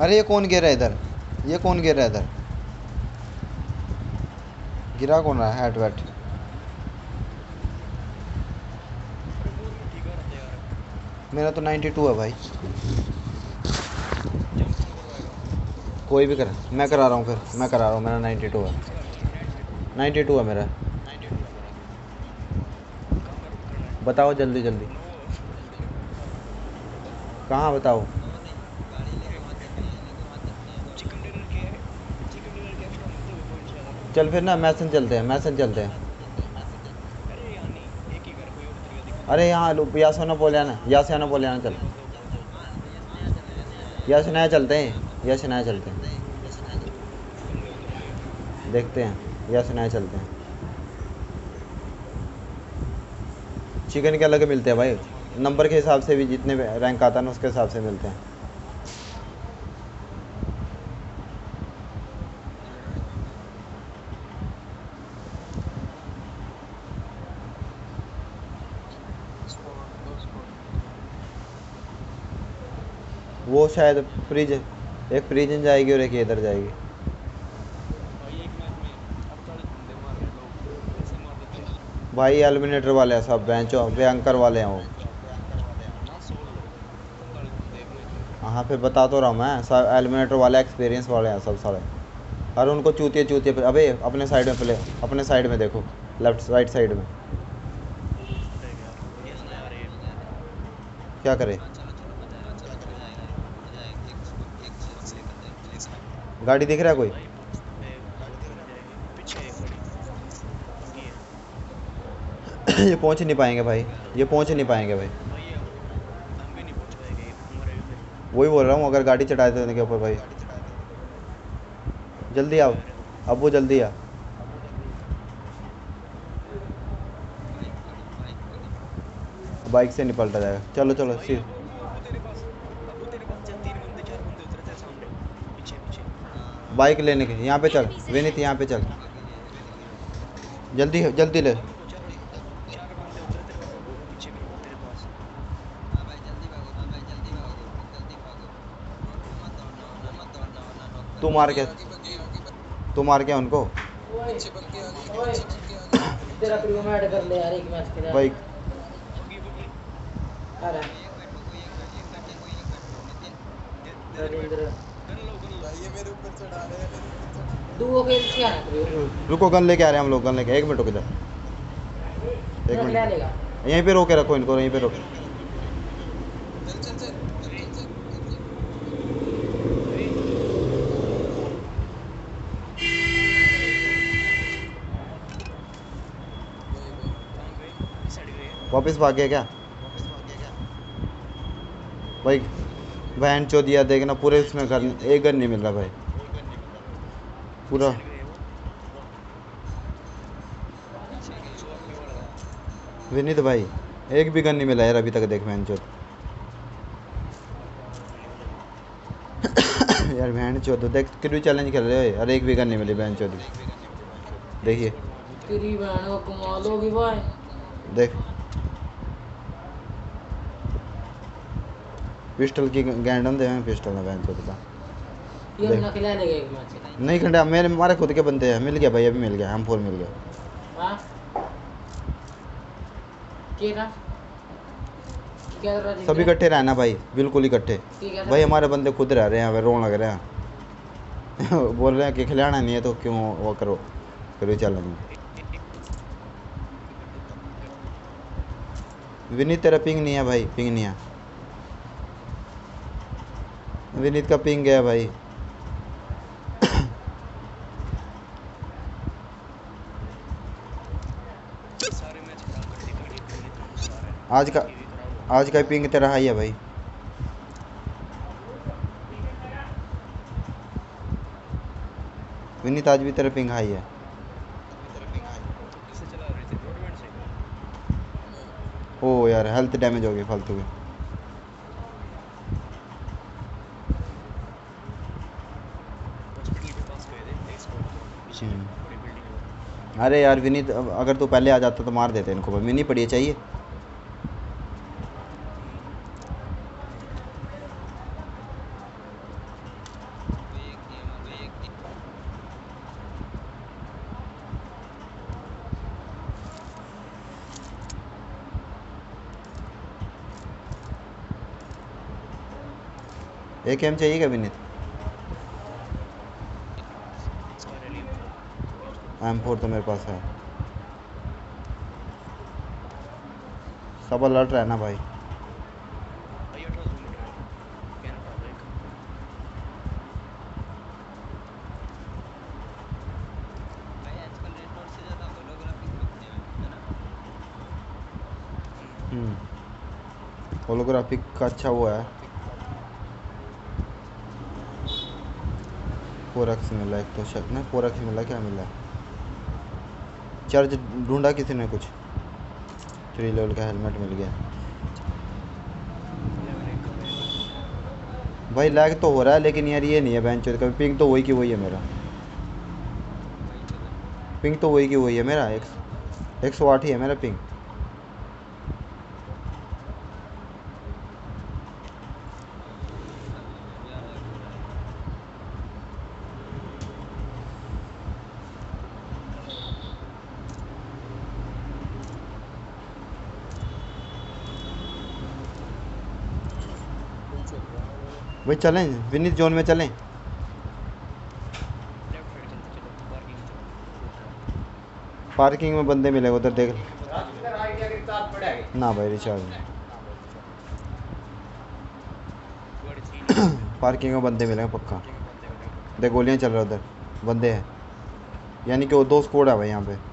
अरे ये कौन गिर इधर? ये कौन गिर इधर? गिरा कौन रहा है? हैट वैट मेरा तो 92 है भाई। कोई भी कर। मैं करा रहा हूँ फिर। मैं करा रहा हूँ। मेरा 92 है। 92 है मेरा। बताओ जल्दी जल्दी। कहाँ बताओ? चल फिर ना मैसन चलते हैं मैसन चलते हैं। अरे यहाँ लो- यहाँ से ना बोले ना यहाँ से ना बोले ना चल। यहाँ से नया चलते हैं यहाँ से नया चलते हैं। देखते हैं यहाँ से नया चलते हैं। चिकन के अलग मिलते हैं भाई। नंबर के हिसाब से भी जितने रैंक आता है ना, उसके हिसाब से मिलते हैं वो शायद फ्रिज एक प्रिजन जाएगी और एक इधर जाएगी। भाई एलिमिनेटर वाले हैं सब बेंचो भयंकर वाले हैं वो। हाँ फिर बता तो रहा मैं, सब एलिमिनेटर वाले एक्सपीरियंस वाले हैं सब सारे। अरे उनको चूतिए चूतिए अबे, अपने साइड में प्ले अपने साइड में देखो लेफ़्ट राइट साइड में। क्या करे? गाड़ी दिख रहा है कोई? ये पहुँच नहीं पाएँगे भाई, ये पहुँच नहीं पाएँगे भाई। वही बोल रहा हूँ, अगर गाड़ी चढ़ा देने के ऊपर भाई। जल्दी आओ, अबू जल्दी आ। बाइक से नहीं पलटा जाएगा। चलो चलो, सी। बाइक लेने के यहाँ पे चल विनीत यहाँ पे चल। जल्दी जल्दी ले। तू मार के तू मार के उनको। तेरा प्रीमियम रुको गन लेके आ रहे हैं हम लोग गन लेके। एक मिनट रुक जा एक मिनट। यहीं पे रोके रखो इनको यहीं पे रोके। वापस भाग गया क्या? भाई बहन चो दिया देखना पूरे उसमें घर एक गन नहीं मिल रहा भाई। पूरा। विनीत भाई एक भी गन नहीं मिला यार अभी तक देख बहन चौथ। यार बहन चौथ देख क्रू चैलेंज कर रहे हो अरे एक भी गन नहीं मिली बहन चौथ। देखिए। तेरी बहन को कमाल होगी भाई। देख। पिस्टल की गैंडन दे पिस्टल है बहन चौथ का नहीं घंटा मेरे हमारे खुद के बंदे हैं मिल गया भाई अभी मिल गया हम फोर मिल गया। हाँ? सभी इकट्ठे रहना भाई बिल्कुल इकट्ठे। भाई हमारे बंदे खुद रह रहे हैं रोने लग रहे हैं। बोल रहे हैं कि खिलाना नहीं है तो क्यों वो करो? करो चैलेंज विनीत तेरा पिंग नहीं है भाई पिंग नहीं है। विनीत का पिंग गया भाई। आज का आज का पिंग तेरा हाई है भाई? विनीत, आज भी तेरा पिंग हाई है ओ यार हेल्थ डैमेज हो गई फालतू की। हम्म। अरे यार, विनीत अगर तू पहले आ जाता तो मार देते इनको मिनी पड़ी चाहिए? एक एम चाहिए क्या विनीत? एम फोर तो मेरे पास है। सब अलर्ट रहना भाई। होलोग्राफिक हैं है होलोग्राफिक का अच्छा वो है। फोर एक्स मिला, एक तो शायद नहीं फोर एक्स मिला, क्या मिला? चार्ज ढूंढा किसी ने कुछ? थ्री लेवल का हेलमेट मिल गया। भाई लैग तो हो रहा है, लेकिन यार ये नहीं है बेंच कभी पिंक तो वही की वही है मेरा। पिंक तो वही की वही है मेरा एक सौ आठ ही है मेरा पिंक ज़्यादा हो रहा है भाई चलें, विनीत जोन में चलें। पार्किंग में बंदे मिले उधर, देख ना भाई रिचार्ज नहीं पार्किंग में बंदे मिलेंगे पक्का। देख, गोलियाँ चल रहा उधर। बंदे हैं। यानी कि वो दो स्कोड है भाई यहाँ पे।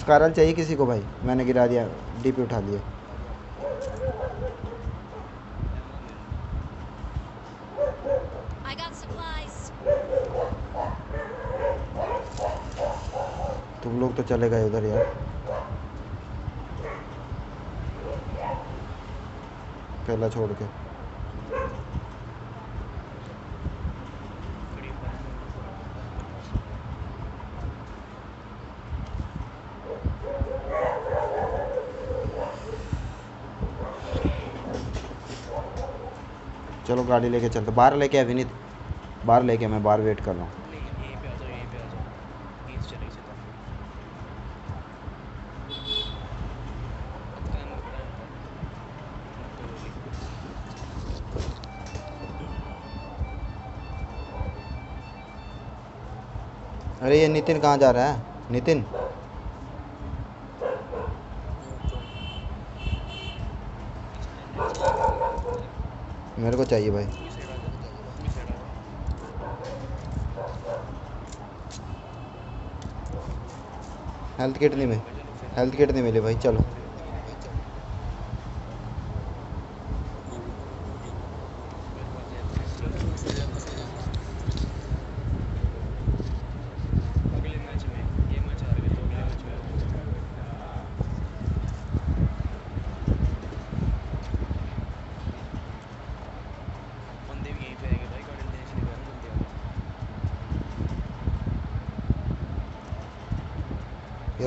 स्कारल चाहिए किसी को भाई? मैंने गिरा दिया डीपी उठा लिया. तुम लोग तो चले गए उधर यार। अकेला छोड़ के। चलो गाड़ी लेके चलते बाहर लेके आ विनीत बाहर लेके मैं बाहर वेट कर रहा हूँ। अरे ये नितिन कहाँ जा रहा है? नितिन? मेरे को चाहिए भाई। हेल्थ किट नहीं मिली। हेल्थ किट नहीं मिली भाई चलो अगले मैच में ये मैच हार गए तो अगले मैच में बंदे भी यहीं पे आएँगे भाई गाड़ी लेने चले गए ना जल्दी आ जाओ।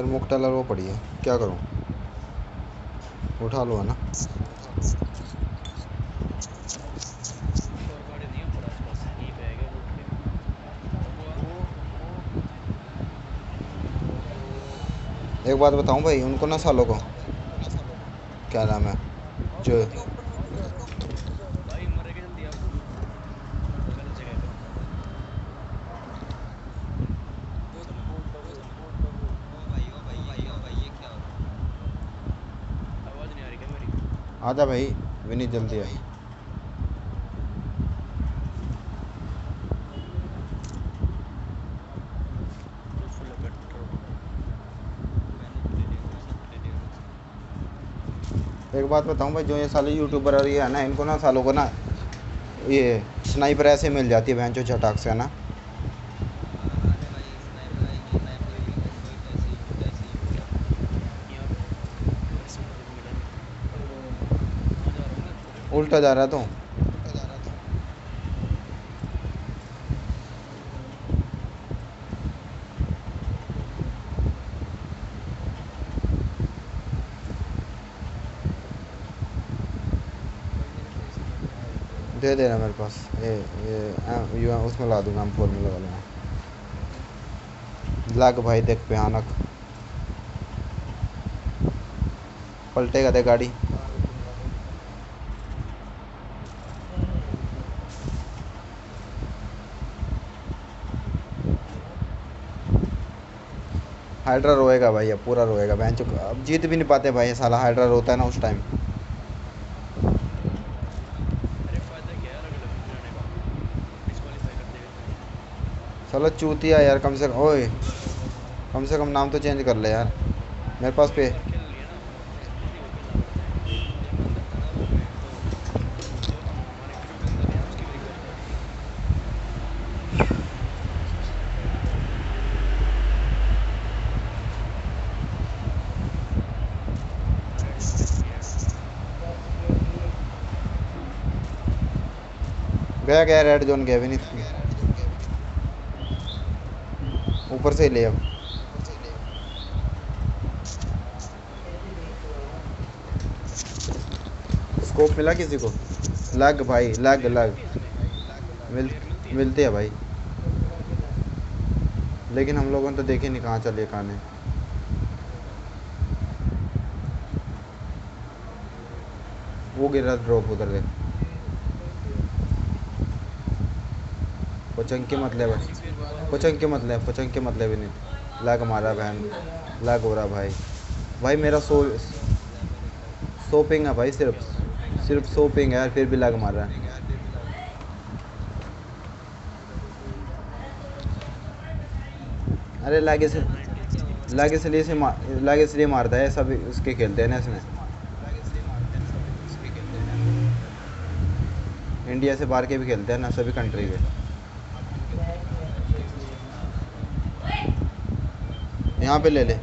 यार मुख टेलर वो पड़ी है, क्या करूँ? उठा लो, है ना? एक बात बताऊँ भाई, उनको ना सालों को। क्या नाम है जो भाई मरेगा जल्दी आप गलत जगह पे ओ भाई ओ भाई भाई ओ भाई ये क्या हो रहा है आवाज़ नहीं आ रही क्या मेरी आजा भाई विनीत जल्दी आ लिया एक बात बताऊँ भाई, जो ये साले यूट्यूबर और ये है ना, इनको ना सालों को ना ये स्नाइपर ऐसे मिल जाती है भैंचो झटाक से, है ना अरे भाई स्नाइपर आएगी स्नाइपर आएगी कोई कैसे ही कैसे ही यहाँ पे ऐसे मतलब मिला नहीं आ जा रहा हूँ मैं उल्टा जा रहा था तो। दे देना मेरे पास। ये ये आ, यू उसमें ला दूँगा हम फोर में लगा लग भाई देख भयानक। पलटेगा दे गाड़ी। हाइड्रा रोएगा भाई, अब पूरा रोएगा। बहन चुक, अब जीत भी नहीं पाते भाई साला हाइड्रा रोता है ना उस टाइम चलो चूतिया यार, कम से कम, ओए, कम से कम नाम तो चेंज कर ले यार। मेरे पास पे खेल लिया ना गया गया रेड जोन गया भी नहीं ऊपर से ले अब स्कोप मिला किसी को? लग भाई लग लग मिल, मिलते हैं भाई। लेकिन हम लोगों ने तो देखे नहीं कहाँ चले कहाँ नहीं वो गिरा ड्रॉप उधर देख पचंके मतलब है। पचंके मतलब पचंके मतलब ही नहीं। लग मारा बहन, लग हो रहा भाई। भाई मेरा सो सोपिंग है भाई सिर्फ़ सिर्फ़ सोपिंग है यार, फिर भी लग मार रहा है। अरे लग इस लग इसलिए से मार लग इसलिए मारता है, सब उसके खेलते हैं ना इसमें इंडिया से बाहर के भी खेलते हैं ना, सभी कंट्री के। यहाँ पे ले ले।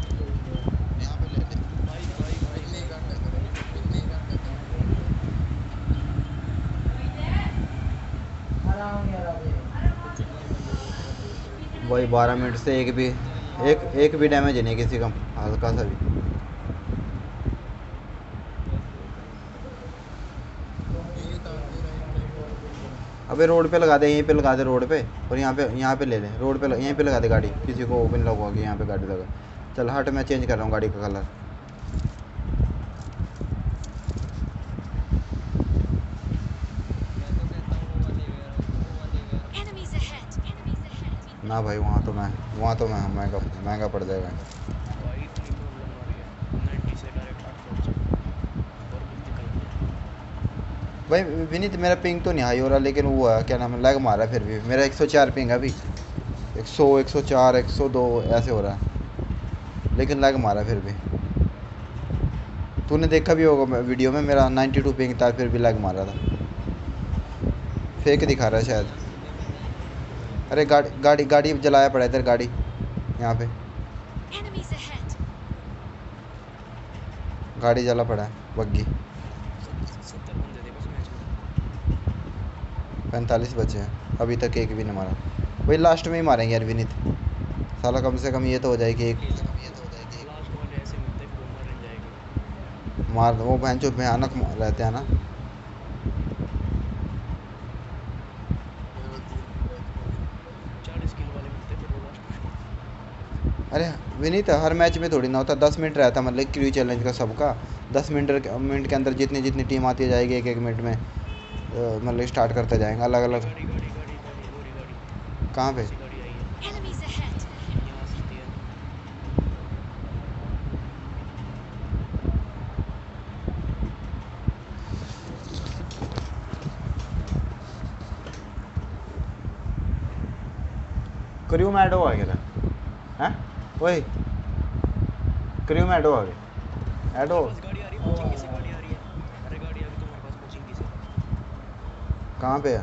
वही बारह मिनट से एक भी, एक एक भी डैमेज नहीं किसी का, हल्का सा भी। अबे रोड पे लगा दे यहीं पे लगा दे रोड पे और यहाँ पे यहाँ पे ले ले रोड पे यहीं पे लगा दे गाड़ी। किसी को ओपन लगवा के यहाँ पे गाड़ी लगा। चल हट मैं चेंज कर रहा हूँ गाड़ी का कलर. ना भाई वहाँ तो मैं वहाँ तो मैं महँगा महँगा पड़ जाएगा भाई इतनी प्रॉब्लम आ रही है 90 से डायरेक्ट 8 से और कुछ दिक्कत नहीं भाई विनीत मेरा पिंग तो नहीं हाई हो रहा लेकिन वो है क्या नाम है लैग मारा फिर भी। मेरा 104 पिंग अभी। 100 104 102 ऐसे हो रहा है। लेकिन लग मारा फिर भी। तूने देखा भी होगा वीडियो में मेरा 92 पिंग था फिर भी लग मारा था। फेक दिखा रहा है शायद। अरे गाड़ी गाड़ी गाड़ी जलाया पड़ा इधर गाड़ी। यहाँ पे। गाड़ी जला पड़ा है बग्गी 70 बंदे थे बस मैच में पैंतालीस बचे हैं। अभी तक एक भी नहीं मारा। वही लास्ट में ही मारेंगे यार विनीत साला कम से कम ये तो हो जाए कि एक। मर जाएगी वो बहन जो भयानक रहते हैं ना। 40 किलो वाले मिलते फिर वो लास्ट अरे, विनीत, हर मैच में थोड़ी ना होता। दस मिनट रहता मतलब क्रू चैलेंज का सबका। दस मिनट मिनट के अंदर जितनी जितनी टीम आती जाएगी एक एक मिनट में। मतलब स्टार्ट करते जाएँगे अलग अलग कहाँ पे? है है क्रू में ऐड हो गया हैं? वही। क्रू में ऐड हो गया ऐड बस गाड़ी आ आ रही है अरे गाड़ी अभी तुम्हारे पास कोचिंग की से कहाँ पे है?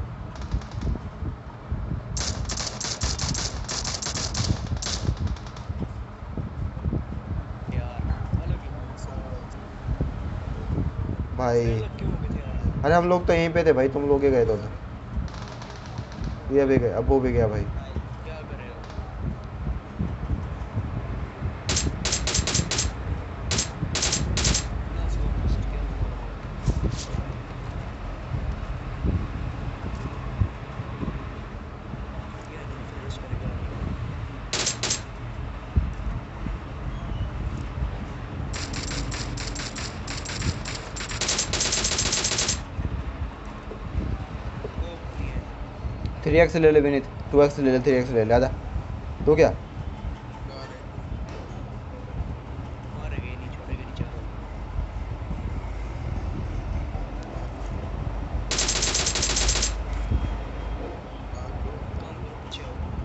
भाई। थे अरे हम लोग तो यहीं पे थे भाई, तुम लोग ही गए तो उधर। ये भी गए, अब वो भी गया भाई क्या करें ना स्लो मोशन किया क्या नहीं फिनिश करेगा थ्री एक्स ले ले विनीत टू एक्स ले ले थ्री एक्स ले ले आजा तू क्या?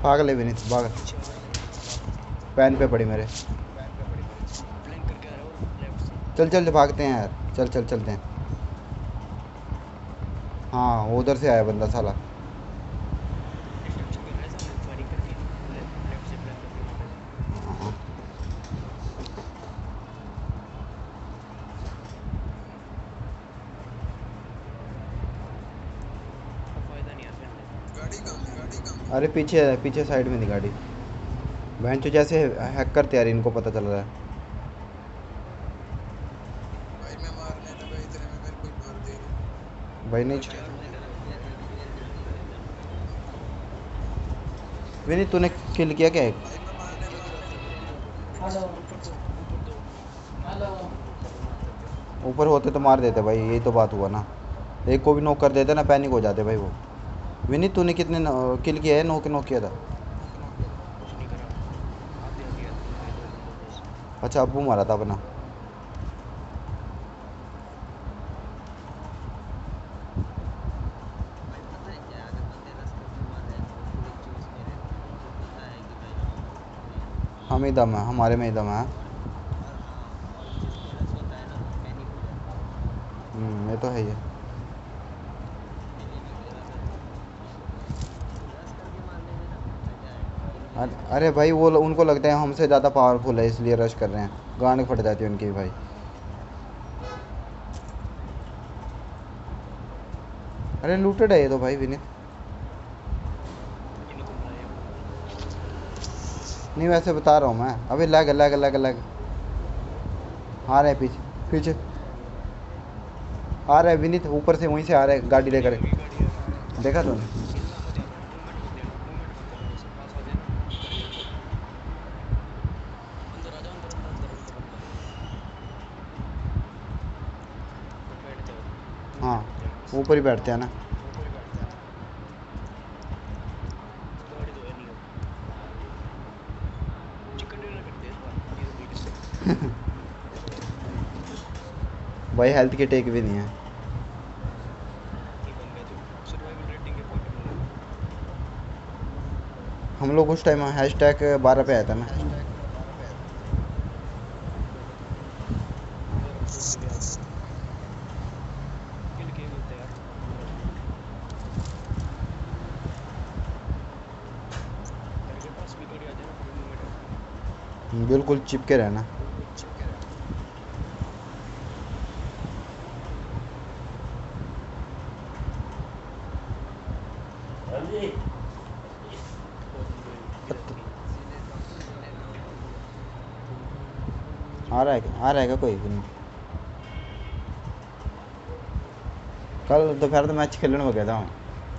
भाग ले विनीत, भाग। पैन पे पड़ी मेरे। चल चल, भागते हैं यार। चल चल, चलते हैं। हाँ उधर से आया बंदा साला डिस्ट्रक्शन कर रहा है सामने फायरिंग करके लेफ़्ट लेफ़्ट से फ्लैंक करके मार हाँ। फ़ायदा नहीं है अरे पीछे है पीछे साइड में थी गाड़ी। बहन चो जैसे हैक करते यार इनको पता चल रहा है। भाई नहीं विनीत तूने किल किया क्या हेलो। हेलो। ऊपर होते तो मार देते भाई यही तो बात हुआ ना। एक को भी नॉक कर देते ना पैनिक हो जाते भाई वो। विनीत तूने कितने किल किया है? नौ के नॉक किया था। अच्छा अब्बू मारा था अपना। हम ही दम है हमारे में। ही दम है और हाँ ना हम्म, ये तो है ही है दिल्ली में गया था रस करके मारने में ना मज़ा आएगा अरे- अरे भाई, वो उनको लगता है हमसे ज़्यादा पावरफुल है, इसलिए रश कर रहे हैं। गांड फट जाती है उनकी भाई। अरे लूटेड है ये तो भाई, विनीत। नहीं, वैसे बता रहा हूँ मैं। अभी लग लग लग लग आ रहे पीछे पीछे। आ रहे हैं विनीत, ऊपर से वहीं से आ रहे हैं, गाड़ी लेकर। है देखा तूने कितना मज़ा आता है मूवमेंट मत देना मूवमेंट मत करना उससे पास आ जाना अंदर आ जाओ अंदर अंदर अंदर अंदर बैठ जाओ हाँ ऊपर ही बैठते हैं ना। भाई हेल्थ के टेक भी नहीं है। हम लोग उस टाइम हैश टैग बारह पे आया था ना किल के मिलते हैं यार के पास भी गाड़ी आ जाए ना पूरे मूवमेंट बिल्कुल चिपके रहना। आ रहा है? आ रहा है कोई? नहीं कल दोपहर तो मैच खेलने में गया था।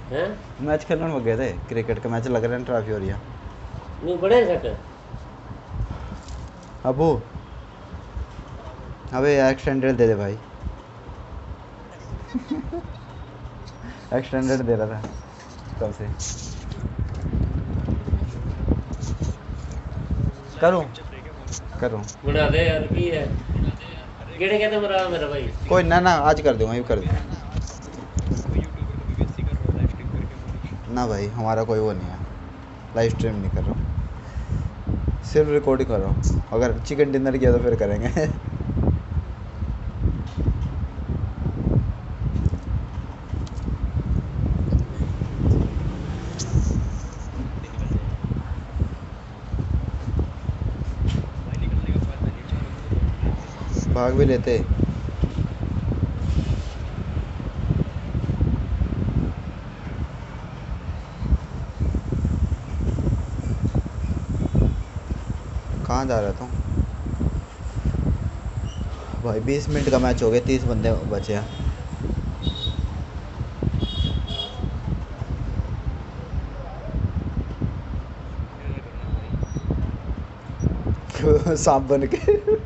हैं? मैच खेलने में गए थे। क्रिकेट का मैच लग रहा है ट्रॉफी हो रही है। नहीं बड़े अबू अबे एक्सटेंडेड दे दे भाई। एक्सटेंडेड दे रहा था कब से। करूँ? करूँ। बना दे यार की है? केड़े कहते मरा मेरा भाई? कोई ना ना आज कर दूँगा ये कर दूँगा ना भाई हमारा कोई वो नहीं है। लाइव स्ट्रीम नहीं कर रहा। सिर्फ़ रिकॉर्डिंग कर रहा हूँ। अगर चिकन डिनर किया तो फिर करेंगे। भाग भी लेते। कहाँ जा रहा था भाई, बीस मिनट का मैच हो गया, तीस बंदे बचे हैं। सांप बन के।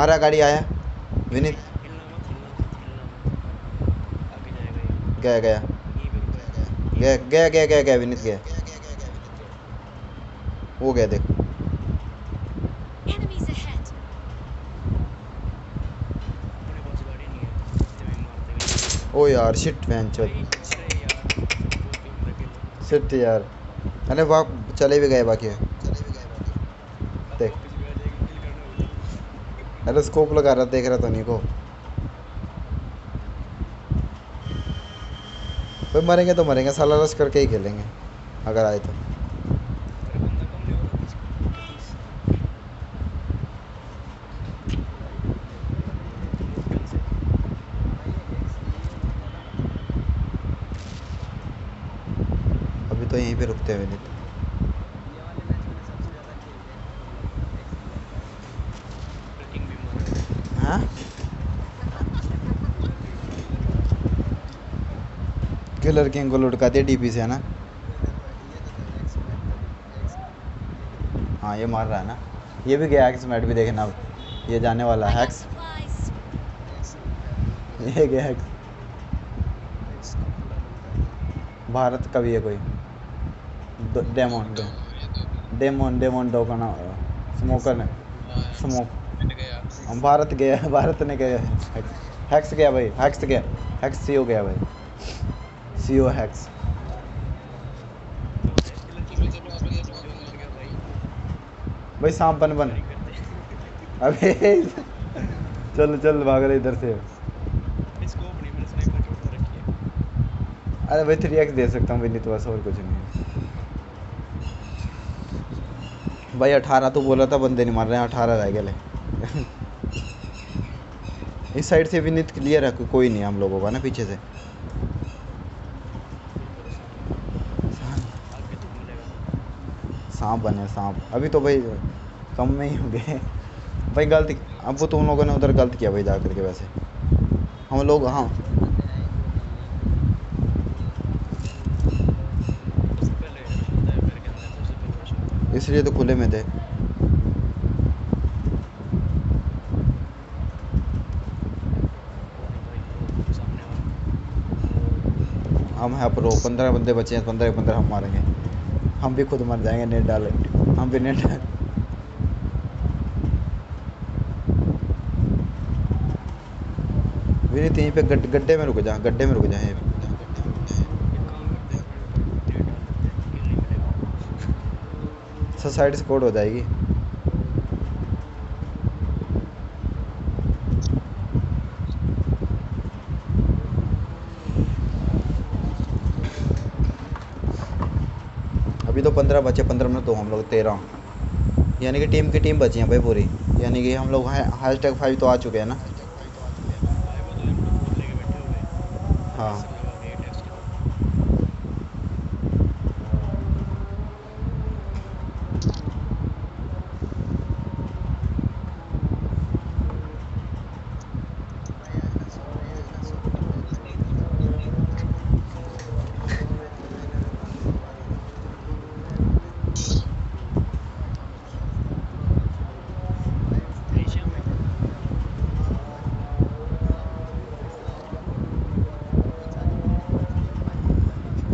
आ रहा गाड़ी आया? विनीत? गया गया। गया गया गया गया गया विनीत गया। वो गया देख। ओ यार शिट वैन चल। शिट यार। अरे वाह चले भी गए बाकी देख वापस भी आ जाएगी किल करना होगा अरे स्कोप लगा रहा, देख रहा तो नहीं को। भाई मरेंगे तो मरेंगे, साला रश करके ही खेलेंगे, अगर आए तो। नहीं अभी तो यहीं पे रुकते हैं विनीत ये वाले मैच मैंने सबसे ज़्यादा खेलते हैं किंग भी मार रहा है हाँ किलर किंग को लुटका दिया डीपी से है ना? एक्स एक्स हाँ ये मार रहा है ना? ये भी गया हैक्स मैट भी देखना अब। ये जाने वाला है supplies. ये गया एक्स। है भारत का भी है कोई। डेमोन डे, डेमोन डेमोन दो का नाम स्मोकर ने। स्मोक भारत गया। भारत ने गया। हैक्स गया भाई हैक्स गया। हैक्स सीओ गया भाई। सीओ हैक्स भाई, सांप बन बन। अबे, चल चल, भाग रहे इधर से। अरे भाई थ्री एक्स दे सकता हूँ नहीं तो और कुछ नहीं। भाई, अठारह तो बोला था, बंदे नहीं मार रहे हैं, अठारह रह गए इस साइड से भी नित क्लियर है, कोई नहीं हम लोगों का ना, पीछे से। सांप बने, सांप। अभी तो भाई कम में ही हो गए भाई गलती, अब वो तुम लोगों ने उधर गलत किया भाई जा करके वैसे। हम लोग हाँ। इसलिए तो खुले में थे। हम हैं प्रो पंद्रह बंदे बचे हैं, पंद्रह पंद्रह हम मारेंगे। हम भी खुद मर जाएँगे नेट डाले। हम भी नेट डाल। विनीत यहीं पे गड, गड्ढे में रुक जा गड्ढे में रुक जा यहीं पे। साइड से कोड हो जाएगी अभी तो पंद्रह बचे पंद्रह में दो हम लोग, तेरह। यानी कि टीम की टीम बची है भाई पूरी। यानी कि हम लोग हैश टैग फाइव तो आ चुके हैं ना। हाँ।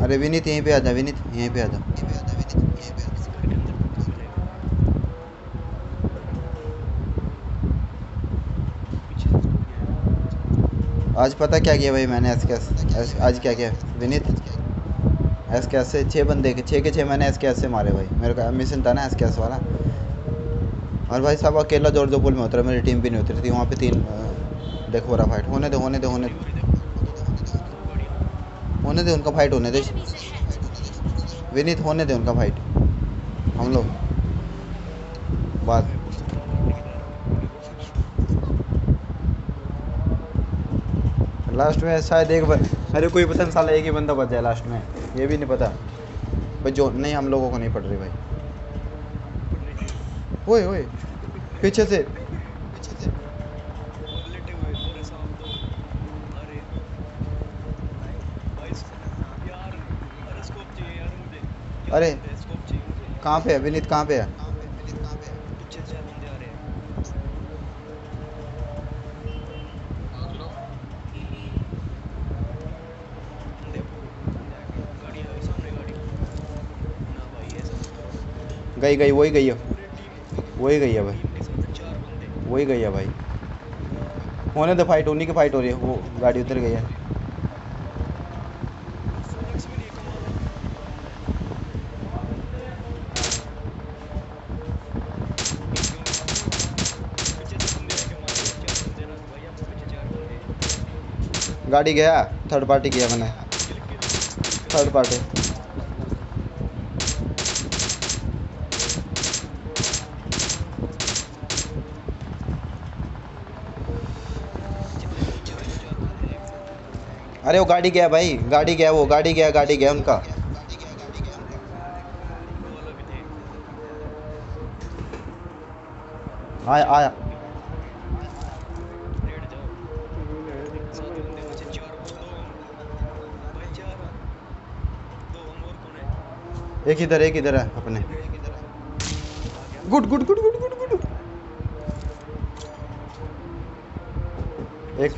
अरे विनीत, यहीं पे आ जा, विनीत, यहीं पे आ जा। आज पता क्या किया भाई मैंने एस के आज क्या किया? विनीत? एस के से छः बंदे के छः के छः मैंने एस के से मारे भाई। मेरे का मिशन था ना एस के वाला। और भाई साहब अकेला जोरजोपुल में उतरा, मेरी टीम भी नहीं उतरी थी। वहाँ पे तीन देखो रहा फाइट होने दे होने दे होने दे। होने दे, उनका फाइट होने दे। विनीत, होने दे उनका फाइट हम लोग। बात। लास्ट में शायद एक बार अरे कोई पता साला एक ही बंदा बच जाए लास्ट में ये भी नहीं पता। भाई जो, नहीं, हम लोगों को नहीं पड़ रही भाई। ओए ओए। पीछे से। अरे, कहाँ पे है? विनीत कहाँ पे है? गई गई, वही गई है। वही गई है भाई। वही गई है भाई। होने दो फाइट उन्हीं की फाइट हो रही है। वो गाड़ी उतर गई है। गाड़ी गया थर्ड पार्टी किया मैंने। थर्ड पार्टी अरे वो गाड़ी गया भाई, गाड़ी गया वो, गाड़ी गया गाड़ी गया उनका। आया आया। एक इधर एक इधर है अपने। Good good good good good good एक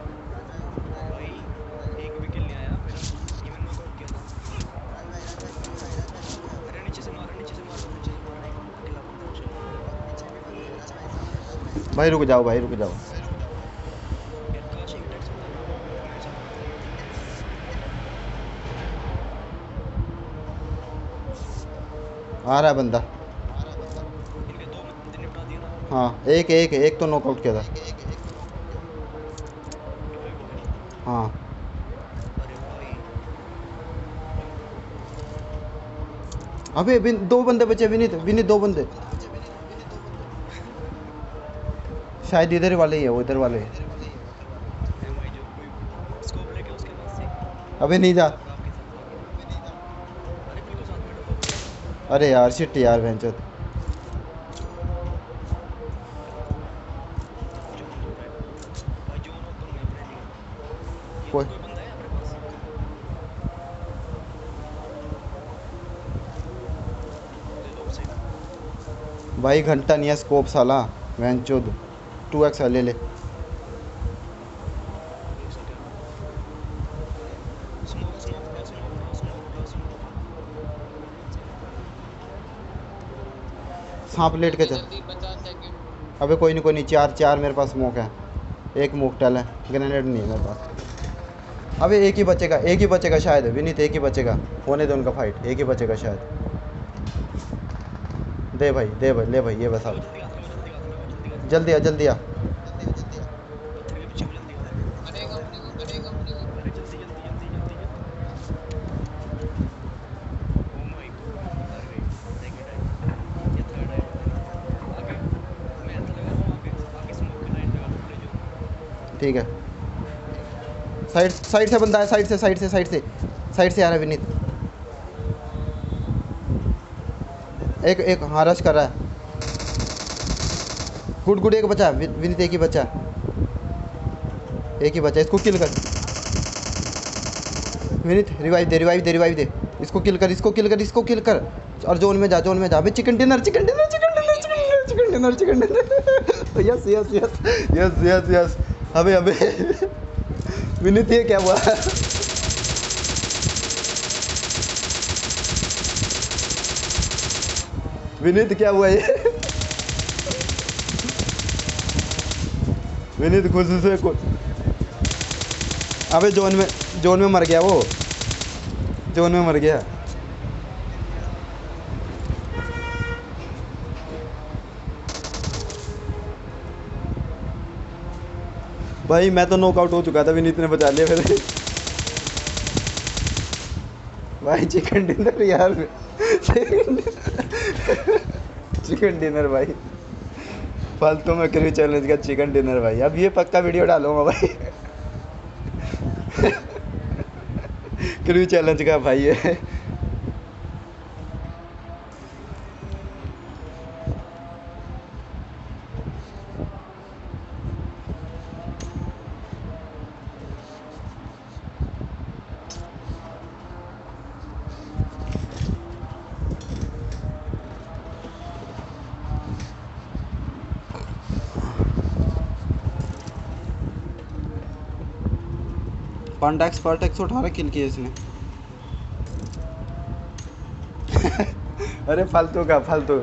भाई एक भी किल नहीं आया मेरा ये मैंने नॉकआउट किया था अरे नीचे से मारो नीचे से मारो नीचे से मारो एक अकेला बंदा है भाई रुक जाओ, भाई रुक जाओ। आ रहा है बंदा। हाँ एक एक एक तो नॉकआउट किया था। हाँ। अबे दो बंदे बचे, विनीत विनीत दो बंदे। शायद इधर वाले ही है, वो इधर वाले अबे नहीं जा। अरे यार शिट यार वेंचर कोई- भाई, घंटा नहीं है स्कोप साला वेंचोद टू एक्स ले ले। सांप लेट के चल। अबे कोई नहीं कोई नहीं, चार चार मेरे पास स्मोक है। एक मोकटेल है ग्रेनेड नहीं है मेरे पास। अबे एक ही बचेगा एक ही बचेगा शायद, विनीत, एक ही बचेगा होने दे उनका फाइट एक ही बचेगा शायद। दे भाई दे भाई, ले भाई, ये बस आप जल्दी आ जल्दी आ। ठीक है। साइड साइड से बंदा है, साइड से साइड से साइड से। साइड से आ रहा है विनीत। एक एक हाँ रश कर रहा है। गुड गुड एक बचा विनीत एक ही बचा एक ही बचा इसको किल कर। विनीत रिवाइव दे रिवाइव दे रिवाइव दे। इसको किल कर, इसको किल कर, इसको किल कर। और जोन में जा जोन में जा। Chicken dinner chicken dinner chicken dinner chicken dinner chicken dinner chicken dinner yes yes yes yes yes yes अबे अबे। विनीत, ये क्या हुआ? विनीत, क्या हुआ ये? विनीत खुश से अबे जोन में जोन में मर गया वो। जोन में मर गया। भाई, मैं तो नॉकआउट हो चुका था, विनीत ने बचा लिया फिर भाई चिकन डिनर यार। चिकन डिनर भाई। फालतू में क्रिव चैलेंज का चिकन डिनर भाई। अब ये पक्का वीडियो डालूँगा भाई। क्रू चैलेंज का भाई है पंट एक्स फर्ट उठा अठारह किल किए इसने। अरे फालतू का फालतू।